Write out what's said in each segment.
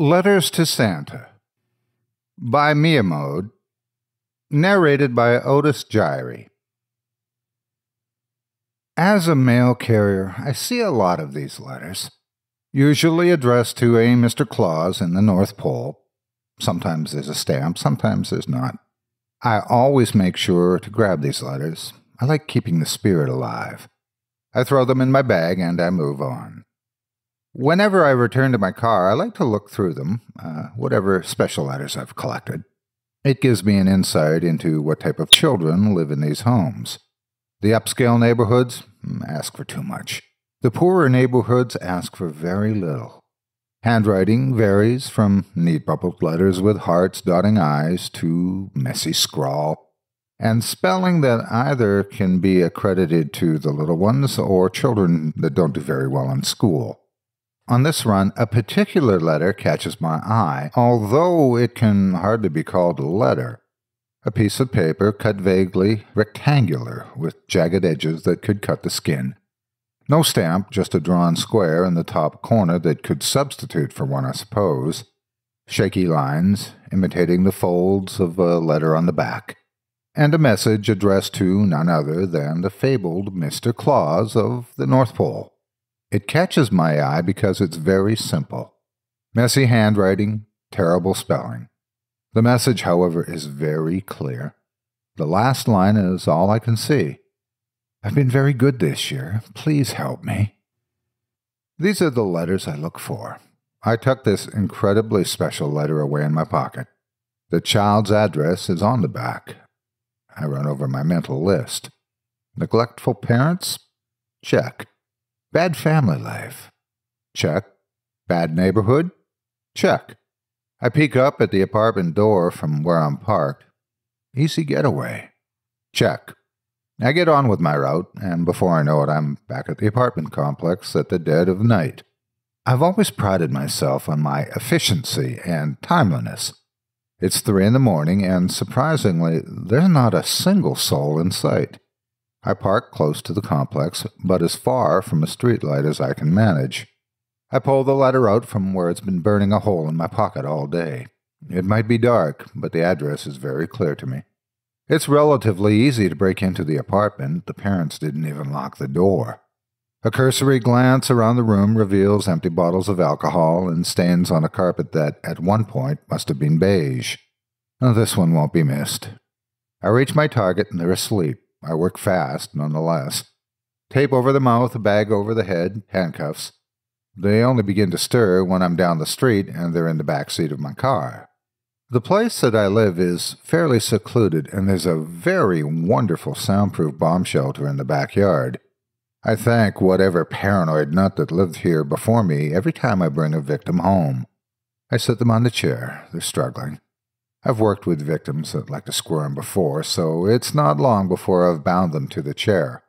Letters to Santa by Miamode, narrated by Otis Jiry. As a mail carrier, I see a lot of these letters, usually addressed to a Mr. Claus in the North Pole. Sometimes there's a stamp, sometimes there's not. I always make sure to grab these letters. I like keeping the spirit alive. I throw them in my bag and I move on. Whenever I return to my car, I like to look through them, uh, whatever special letters I've collected. It gives me an insight into what type of children live in these homes. The upscale neighborhoods hmm, ask for too much. The poorer neighborhoods ask for very little. Handwriting varies from neat bubbled letters with hearts dotting I's to messy scrawl, and spelling that either can be accredited to the little ones or children that don't do very well in school. On this run, a particular letter catches my eye, although it can hardly be called a letter. A piece of paper cut vaguely rectangular, with jagged edges that could cut the skin. No stamp, just a drawn square in the top corner that could substitute for one, I suppose. Shaky lines, imitating the folds of a letter on the back. And a message addressed to none other than the fabled Mr. Claus of the North Pole. It catches my eye because it's very simple. Messy handwriting, terrible spelling. The message, however, is very clear. The last line is all I can see. I've been very good this year. Please help me. These are the letters I look for. I tuck this incredibly special letter away in my pocket. The child's address is on the back. I run over my mental list. Neglectful parents? Check. Bad family life. Check. Bad neighborhood? Check. I peek up at the apartment door from where I'm parked. Easy getaway. Check. I get on with my route, and before I know it, I'm back at the apartment complex at the dead of night. I've always prided myself on my efficiency and timeliness. It's three in the morning, and surprisingly, there's not a single soul in sight. I park close to the complex, but as far from a streetlight as I can manage. I pull the letter out from where it's been burning a hole in my pocket all day. It might be dark, but the address is very clear to me. It's relatively easy to break into the apartment. The parents didn't even lock the door. A cursory glance around the room reveals empty bottles of alcohol and stains on a carpet that, at one point, must have been beige. this one won't be missed. I reach my target and they're asleep. I work fast, nonetheless. Tape over the mouth, a bag over the head, handcuffs. They only begin to stir when I'm down the street and they're in the back seat of my car. The place that I live is fairly secluded, and there's a very wonderful soundproof bomb shelter in the backyard. I thank whatever paranoid nut that lived here before me every time I bring a victim home. I sit them on the chair. They're struggling. I've worked with victims that like to squirm before, so it's not long before I've bound them to the chair.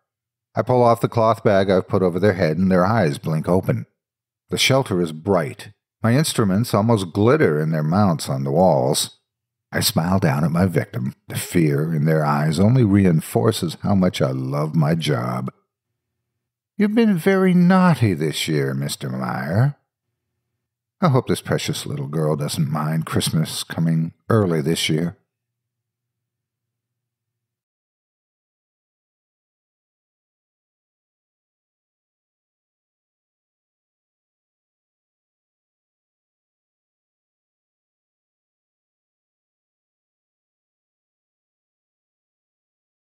I pull off the cloth bag I've put over their head, and their eyes blink open. The shelter is bright. My instruments almost glitter in their mounts on the walls. I smile down at my victim. The fear in their eyes only reinforces how much I love my job. You've been very naughty this year, Mr. Meyer. I hope this precious little girl doesn't mind Christmas coming early this year.